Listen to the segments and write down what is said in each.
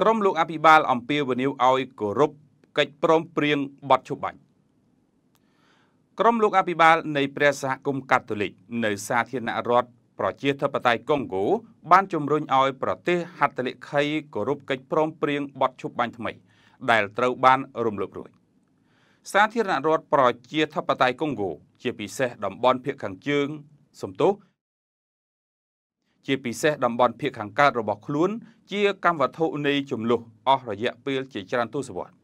ក្រមលោកអភិបាលអំពាវនាវឲ្យគោរពកិច្ចព្រមព្រៀងបទឈប់បាញ់ក្រមលោកអភិបាលនៃព្រះសហគមន៍កាតូលិកនៅសាធារណរដ្ឋប្រជាធិបតេយ្យកុងហ្គោបានជំរុញឲ្យប្រទេសហត្ថលេខីគោរពកិច្ចព្រមព្រៀងបទឈប់បាញ់ថ្មី ដែលត្រូវបានរំលោភរួចសាធារណរដ្ឋប្រជាធិបតេយ្យកុងហ្គោជាពិសេសតំបន់ភាគខាងជើងសំទោស ជាពិសេសតំបន់ភាគខាងកើតរបស់ខ្លួន ជាកម្មវត្ថុនៃចំនួនអស់រយៈពេលជាច្រើនទសវត្សរ៍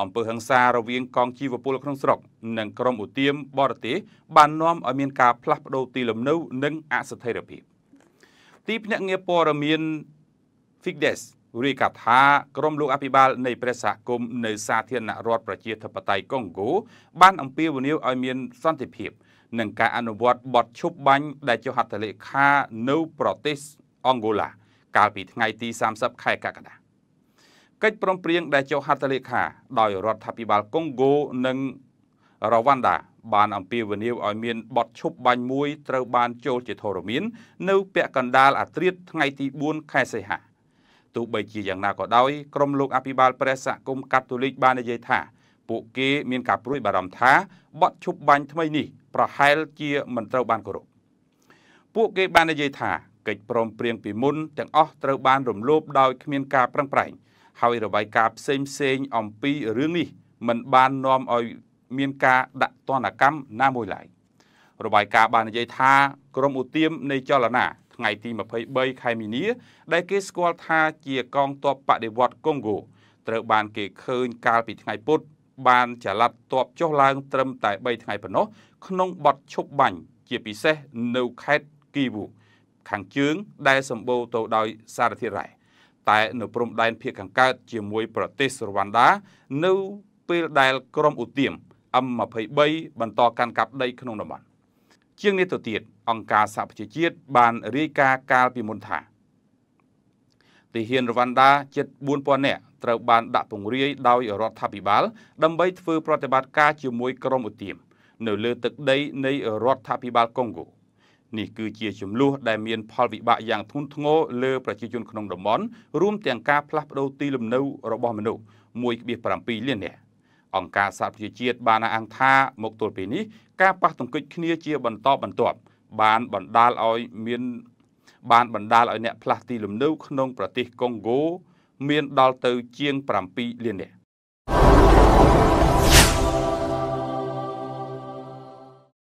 អំពើហិង្សារវាងកងជីវពលក្នុងស្រុកនិងក្រមឧទាមបរទេសបាននាំឲ្យមានការផ្លាស់ប្តូរទីលំនៅនិងអស្ថិរភាពទីភ្នាក់ងារព័ត៌មាន Figdes រាយការណ៍ថាក្រមលោកអភិបាលនៃព្រះសហគមន៍នៅសាធារណរដ្ឋប្រជាធិបតេយ្យកុងហ្គោបានអំពាវនាវឲ្យមានសន្តិភាព និងការអនុវត្តបទឈប់បាញ់ដែលចុះហត្ថលេខានៅប្រទេសអង់ហ្គោឡាកាលពីថ្ងៃទី30ខែកក្កដាកិច្ចព្រមព្រៀងដែលចុះហត្ថលេខាដោយរដ្ឋាភិបាលកុងហ្គោនិងរវ៉ាន់ដាបានអំពាវនាវឲ្យមានបទឈប់បាញ់មួយត្រូវបានចូលជាធរមាន នៅពាក់កណ្ដាលអាត្រៀតថ្ងៃទី4ខែសីហាទោះបីជាយ៉ាងណាក៏ដោយក្រមលោកអភិបាលព្រះសហគមន៍កាតូលិកបាននិយាយថា ពួកគេមានការព្រួយបារម្ភថាបទឈប់បាញ់ថ្មីនេះប្រហែលជាមិនត្រូវបានគោរពពួកគេបាននិយាយថាកិច្ចព្រមព្រៀងពីមុនទាំងអស់ត្រូវបានរំលោភដោយគ្មានការប្រឹងប្រែងហើយរបាយការណ៍ផ្សេងផ្សេងអំពីរឿងនេះមិនបាននាំឲ្យមានការដាក់ទណ្ឌកម្មណាមួយឡើយរបាយការណ៍បាននិយាយថាក្រមឧទាមនៃចលនាថ្ងៃទី23ខែមីនា ដែលគេស្គាល់ថាជាកងទ័ពបដិវត្តកុងហ្គោត្រូវបានគេឃើញកាលពីថ្ងៃពុធ បានចល័តទ័ពចុះឡើងត្រឹមតែ3ថ្ងៃប៉ុណ្ណោះក្នុងបទឈប់បាញ់ជាពិសេសនៅខេត្តគីវូខាងជើងដែលសម្បូរទៅដោយសារធាតុរ៉ែតែនៅព្រំដែនភាគខាងកើតជាមួយប្រទេសរវ៉ាន់ដា នៅពេលដែលក្រុមឧទាម M23 បន្តកាន់កាប់ដីក្នុងតំបន់ជាងនេះទៅទៀតអង្គការសហប្រជាជាតិបានរាយការណ៍កាលពីមុនថាទីហ៊ានរវ៉ាន់ដាជិត4000នាក់ ត្រូវបានដាក់ពង្រាយដោយរដ្ឋាភិបាល ដើម្បីធ្វើប្រតិបត្តិការជាមួយក្រុមឧទាមនៅលើទឹកដីនៃរដ្ឋាភិបាលកុងហ្គោនេះគឺជាចំនួនដែលមានផលវិបាកយ៉ាងធ្ងន់ធ្ងរលើប្រជាជនក្នុងតំបន់រួមទាំងការផ្លាស់ប្តូរទីលំនៅរបស់មនុស្ស1.7លាននាក់អង្គការសហប្រជាជាតិបានអះអាងថាមកទល់ពេលនេះការប៉ះទង្គិចគ្នាជាបន្តបន្ទាប់បានបណ្ដាលឲ្យមានបានបណ្ដាលឲ្យអ្នកផ្លាស់ទីលំនៅក្នុងប្រទេសកុងហ្គោ មានដល់ទៅជាង7លាននាក់